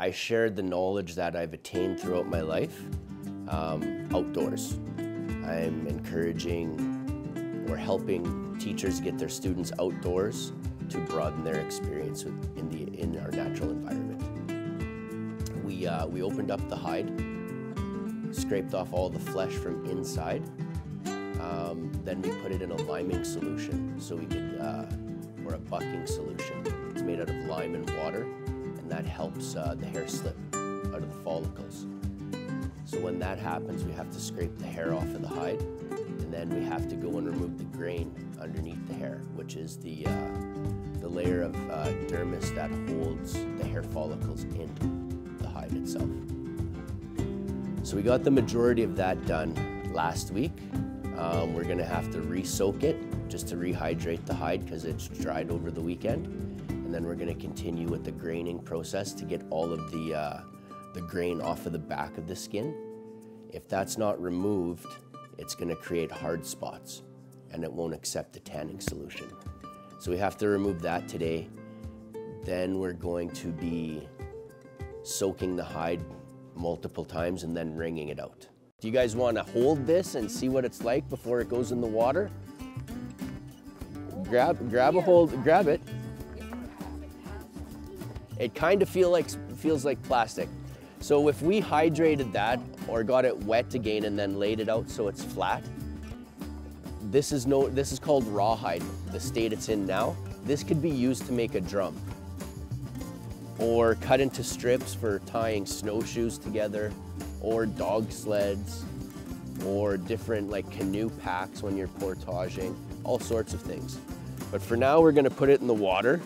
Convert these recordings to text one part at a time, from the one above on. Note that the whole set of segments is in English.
I shared the knowledge that I've attained throughout my life um, outdoors. I'm encouraging or helping teachers get their students outdoors to broaden their experience in, the, in our natural environment. We, uh, we opened up the hide, scraped off all the flesh from inside, um, then we put it in a liming solution so we could, uh, or a bucking solution. It's made out of lime and water that helps uh, the hair slip out of the follicles. So when that happens, we have to scrape the hair off of the hide and then we have to go and remove the grain underneath the hair, which is the, uh, the layer of uh, dermis that holds the hair follicles in the hide itself. So we got the majority of that done last week. Um, we're gonna have to re-soak it just to rehydrate the hide because it's dried over the weekend. And then we're gonna continue with the graining process to get all of the, uh, the grain off of the back of the skin. If that's not removed, it's gonna create hard spots and it won't accept the tanning solution. So we have to remove that today. Then we're going to be soaking the hide multiple times and then wringing it out. Do you guys want to hold this and see what it's like before it goes in the water? Grab, grab a hold, grab it. It kind of feel like, feels like plastic. So if we hydrated that or got it wet again and then laid it out so it's flat, this is, no, this is called rawhide, the state it's in now. This could be used to make a drum or cut into strips for tying snowshoes together or dog sleds or different like canoe packs when you're portaging, all sorts of things. But for now, we're gonna put it in the water.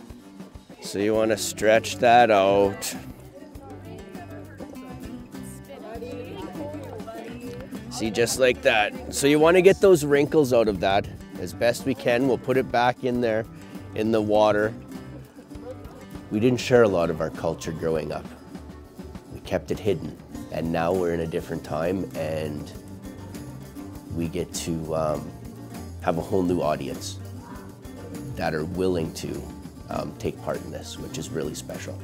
So you wanna stretch that out. See, just like that. So you wanna get those wrinkles out of that as best we can. We'll put it back in there in the water. We didn't share a lot of our culture growing up. We kept it hidden. And now we're in a different time and we get to um, have a whole new audience that are willing to um, take part in this, which is really special.